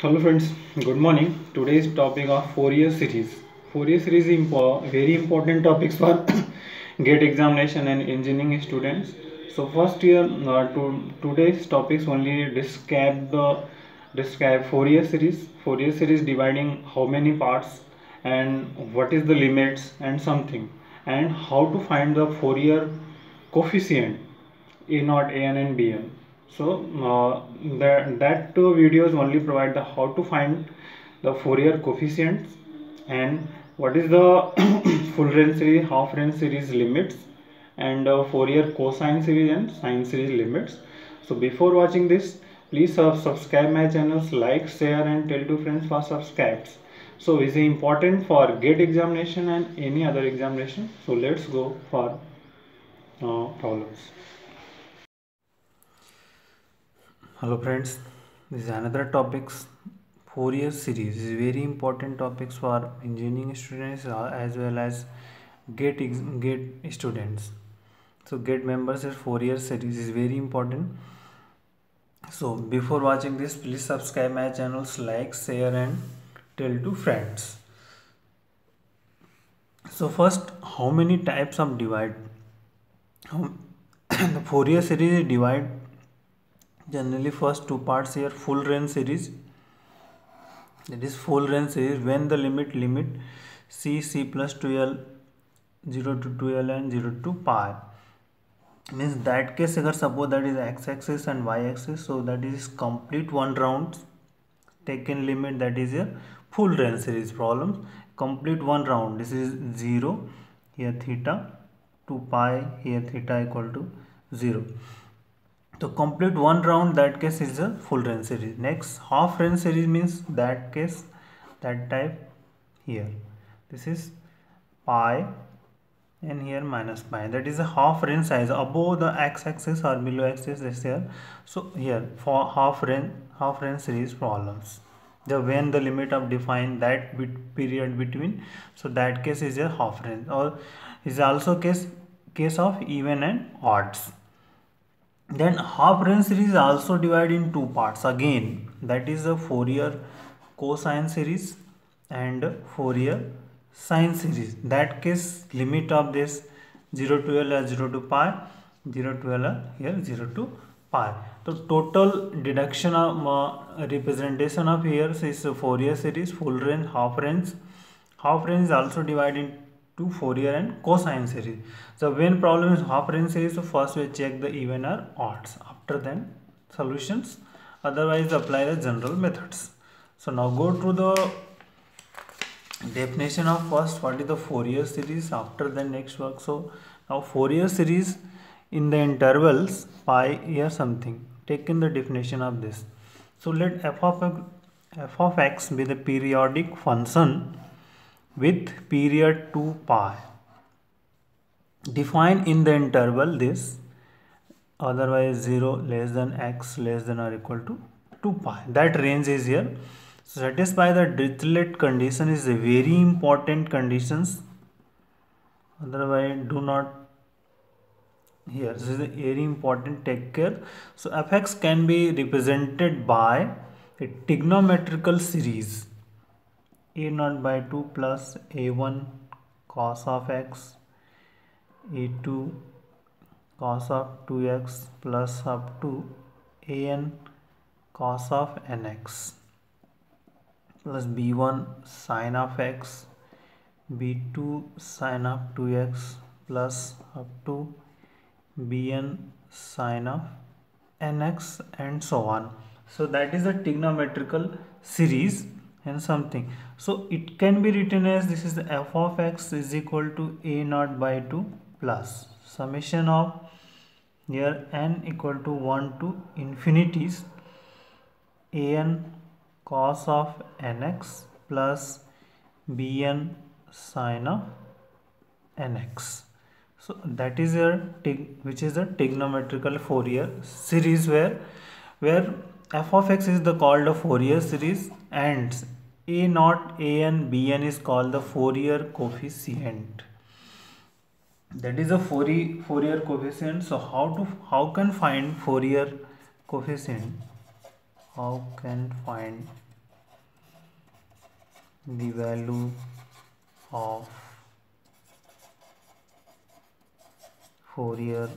Hello friends, good morning. Today's topic of Fourier series. Fourier series is very important topics for GATE examination and engineering students. So first year uh, to today's topics only describe the describe Fourier series. Fourier series dividing how many parts and what is the limits and something and how to find the Fourier coefficient a naught an and bn so uh, that that two videos only provide the how to find the Fourier coefficients and what is the full range series half range series limits and uh, Fourier cosine series and sine series limits. So before watching this please uh, subscribe my channels like share and tell to friends for subscribes. So is important for gate examination and any other examination? So let's go for uh, problems hello friends this is another topics. Fourier series this is very important topics for engineering students as well as gate gate students. So gate members is Fourier series is very important. So before watching this please subscribe my channels like share and tell to friends. So first how many types of divide? The Fourier series divide generally first two parts here full range series that is full range series when the limit limit c c plus 2l 0 to 2l and 0 to pi means that case agar suppose that is x axis and y axis so that is complete one round taken limit that is a full range series problem complete one round this is 0 here theta 2 pi here theta equal to 0 to complete one round that case is a full range series. Next half range series means that case that type here. This is pi and here minus pi. That is a half range size. Above the x-axis or below axis this here. So here for half range half range series problems. The when the limit of define that bit period between. So that case is a half range or is also case case of even and odds then half range series also divided in two parts. Again that is a Fourier cosine series and Fourier sine series. That case limit of this 0 to L 0 to pi 0 to L here 0 to pi. So total deduction of uh, representation of here is Fourier series full range half range. Half range is also divided to Fourier and cosine series. So when problem is half range series, so first we check the even or odds. After then solutions. Otherwise apply the general methods. So now go to the definition of first what is the Fourier series after the next work. So now Fourier series in the intervals pi here something. Take in the definition of this. So let f of, f of x be the periodic function with period 2 pi. Define in the interval this otherwise 0 less than x less than or equal to 2 pi. That range is here. So satisfy the Dirichlet condition is a very important conditions. Otherwise do not here. This is a very important take care. So fx can be represented by a trigonometrical series a naught by 2 plus a1 cos of x a2 cos of 2x plus up to an cos of nx plus b1 sine of x b2 sine of 2x plus up to bn sine of nx and so on. So that is a trigonometrical series and something. So it can be written as this is the f of x is equal to a naught by 2 plus summation of here n equal to 1 to infinities an cos of nx plus bn sine of nx so that is a which is a trigonometrical Fourier series where where f of x is the called Fourier series and a naught a n b n is called the Fourier coefficient. That is a Fourier, Fourier coefficient. So how to how can find Fourier coefficient? How can find the value of Fourier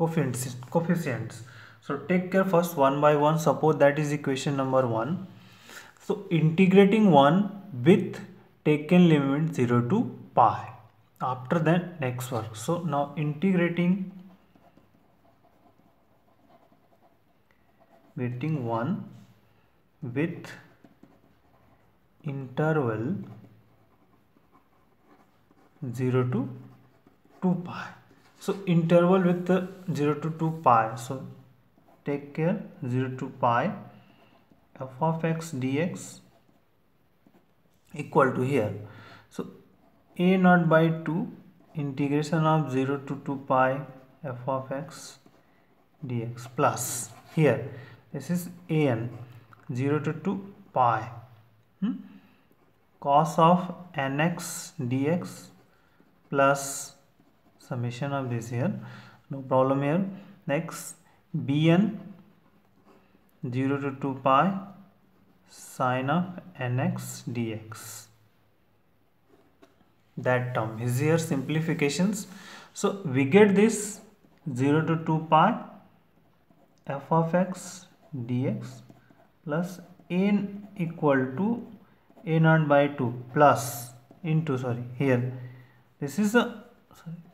coefficients coefficients. So take care first one by one. Suppose that is equation number one. So integrating one with taken limit 0 to pi. After that next work. So now integrating getting 1 with interval 0 to 2 pi so interval with the 0 to 2 pi. So take care 0 to pi f of x dx equal to here. So a naught by 2 integration of 0 to 2 pi f of x dx plus here. This is an 0 to 2 pi. Hmm? cos of nx dx plus summation of this here. No problem here. Next bn 0 to 2 pi sine of nx dx. That term is here simplifications. So we get this 0 to 2 pi f of x dx plus n equal to a naught by 2 plus into sorry here. This is a sorry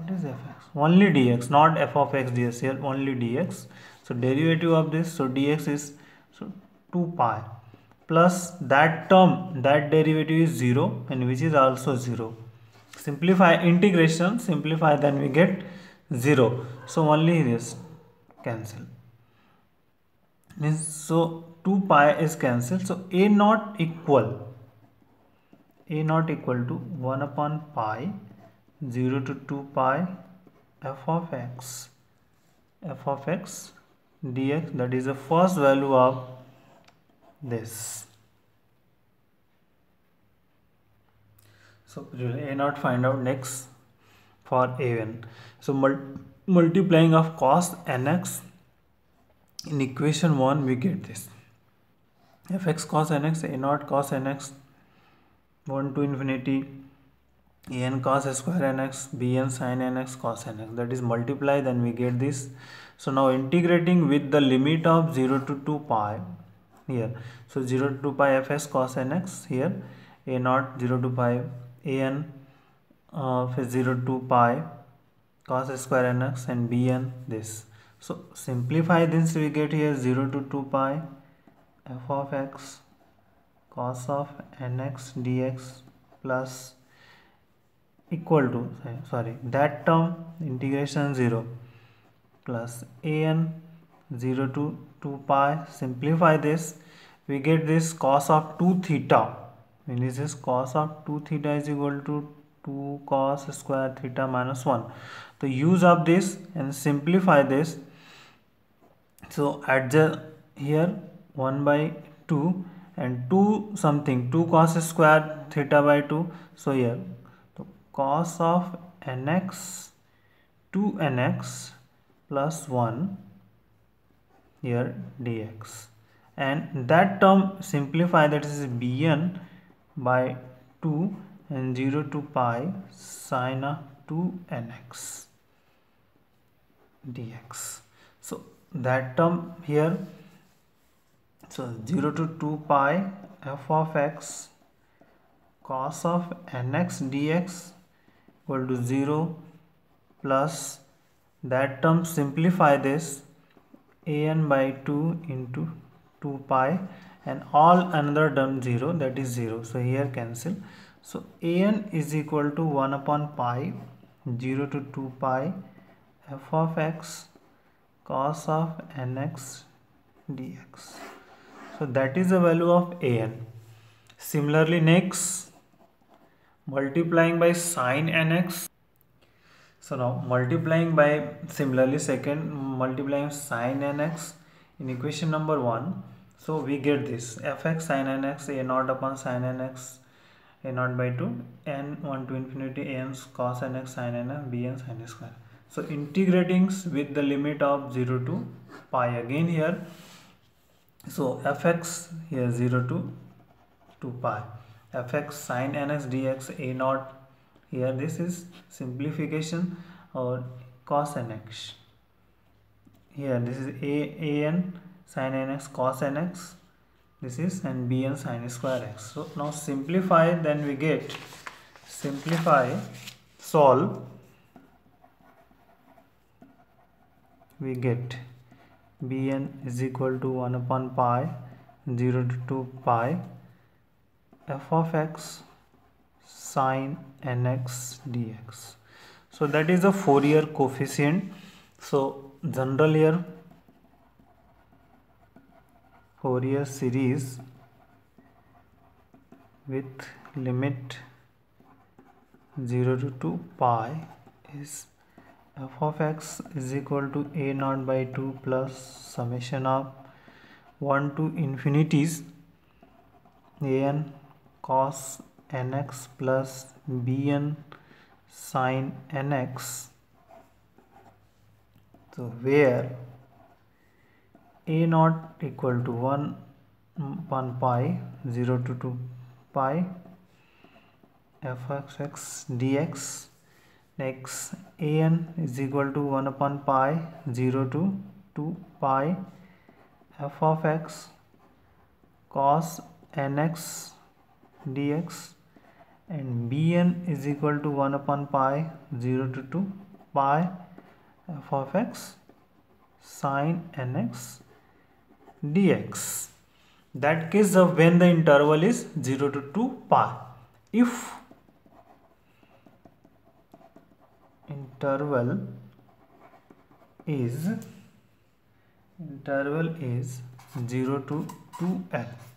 what is fx only dx not f of x dx here only dx so derivative of this so dx is so 2 pi plus that term that derivative is 0 and which is also 0 simplify integration simplify then we get 0 so only this cancel. Means so 2 pi is cancelled. So a not equal a not equal to 1 upon pi 0 to 2 pi f of x f of x dx that is the first value of this. So we will a not find out next for a1 so mul multiplying of cos nx in equation 1 we get this. Fx cos nx a naught cos nx 1 to infinity an cos square nx bn sin nx cos nx that is multiply then we get this. So now integrating with the limit of 0 to 2 pi here. So 0 to 2 pi fs cos nx here. A naught 0 to pi an of uh, 0 to pi cos square nx and bn this. So simplify this we get here 0 to 2 pi f of x cos of nx dx plus equal to sorry that term integration 0 plus an 0 to 2 pi simplify this. We get this cos of 2 theta. And this is cos of 2 theta is equal to 2 cos square theta minus 1 the use of this and simplify this. So adjust here 1 by 2 and 2 something 2 cos square theta by 2 so here cos of nx 2nx plus 1 here dx. And that term simplify that is bn by 2 and 0 to pi sine of 2nx dx. So that term here so 0 to 2 pi f of x cos of nx dx equal to 0 plus that term simplify this an by 2 into 2 pi and all another term 0 that is 0 so here cancel. So an is equal to 1 upon pi 0 to 2 pi f of x cos of nx dx. So that is the value of an. Similarly next multiplying by sine nx. So now multiplying by similarly second multiplying sine nx in equation number 1 so we get this fx sine nx a naught upon sine nx a naught by 2 n 1 to infinity n cos nx sine nx bn sine square. So integrating with the limit of 0 to pi again here. So fx here 0 to 2 pi fx sine nx dx a naught. Here this is simplification or cos nx. Here this is a an sin nx cos nx. This is and bn sin square x. So now simplify then we get simplify solve. We get bn is equal to 1 upon pi 0 to 2 pi f of x sine nx dx. So that is a Fourier coefficient. So general here Fourier series with limit 0 to 2 pi is f of x is equal to a naught by 2 plus summation of 1 to infinities an cos nx plus bn sin nx. So where a naught equal to 1 1 pi 0 to 2 pi fxx dx next an is equal to 1 upon pi 0 to 2 pi f of x cos nx dx and bn is equal to 1 upon pi 0 to 2 pi f of x sine nx dx. That case of when the interval is 0 to 2 pi. If interval is interval is 0 to 2l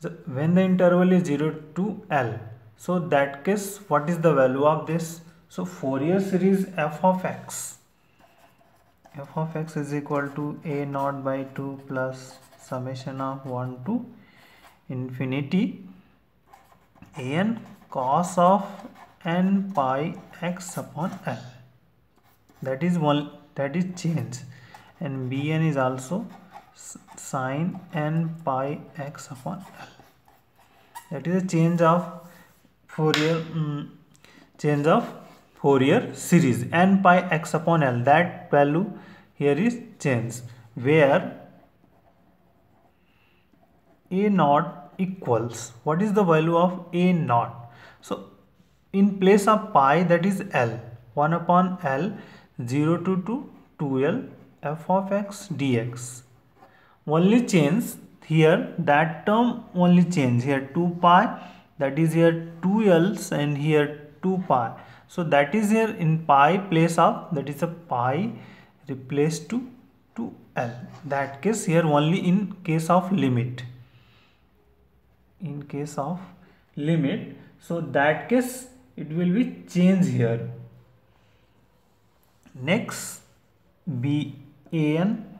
so when the interval is 0 to l so that case what is the value of this? So Fourier series f of x f of x is equal to a naught by 2 plus summation of 1 to infinity n cos of n pi x upon l. That is one that is change. And bn is also sine n pi x upon l. That is a change of Fourier um, change of Fourier series. n pi x upon l. That value here is change where a naught equals what is the value of a naught? So in place of pi that is l. 1 upon l 0 to 2 2l f of x dx only change here that term only change here 2 pi that is here 2 l's and here 2 pi. So that is here in pi place of that is a pi replace to 2l that case here only in case of limit. In case of limit. So that case it will be change here. Next b an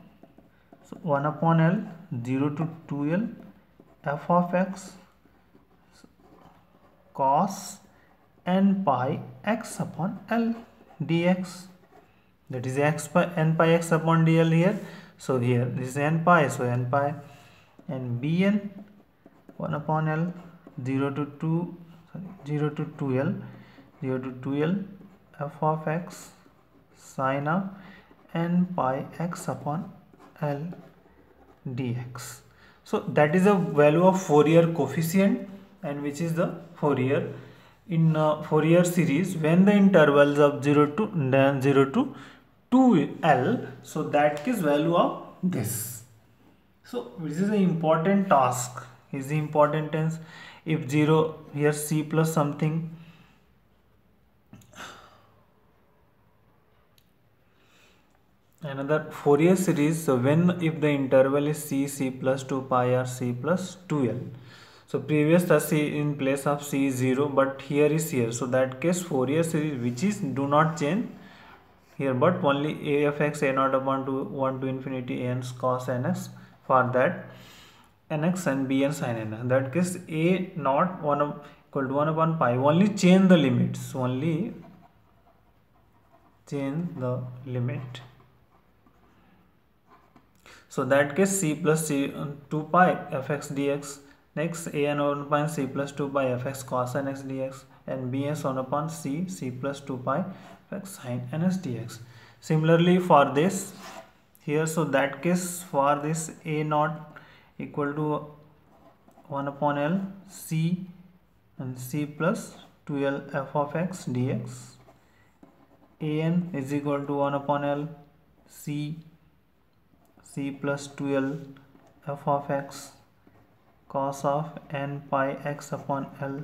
so 1 upon l 0 to 2l f of x cos n pi x upon l dx. That is x by n pi x upon dl here. So here this is n pi so n pi and bn 1 upon l 0 to 2 sorry 0 to 2l 0 to 2l f of x sine of n pi x upon l dx so that is a value of Fourier coefficient and which is the Fourier in uh, Fourier series when the intervals of 0 to 0 to 2L. So that is value of this. So this is an important task. Is the important tense. If 0 here C plus something another Fourier series so when if the interval is c c plus 2 pi or c plus 2l so previous the c in place of c is 0 but here is here. So that case Fourier series which is do not change here but only a of x a naught upon to 1 to infinity n cos nx for that nx and bn sin n that case a naught 1 equal to 1 upon pi only change the limits only change the limit so that case c plus c uh, 2 pi fx dx. Next a n 1 upon c plus 2 pi fx cos nx dx. And bs 1 upon c c plus 2 pi fx sin nx dx. Similarly for this here so that case for this a naught equal to 1 upon l c and c plus 2l f of x dx. An is equal to 1 upon l c c plus 2l f of x cos of n pi x upon l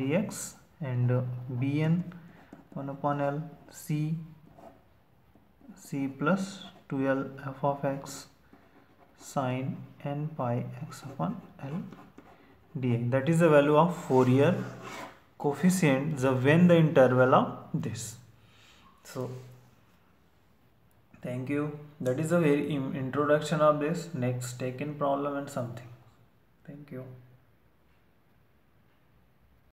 dx and bn 1 upon l c c plus 2l f of x sin n pi x upon l dx. That is the value of Fourier coefficient the when the interval of this. So thank you. That is a very introduction of this next taken problem and something. Thank you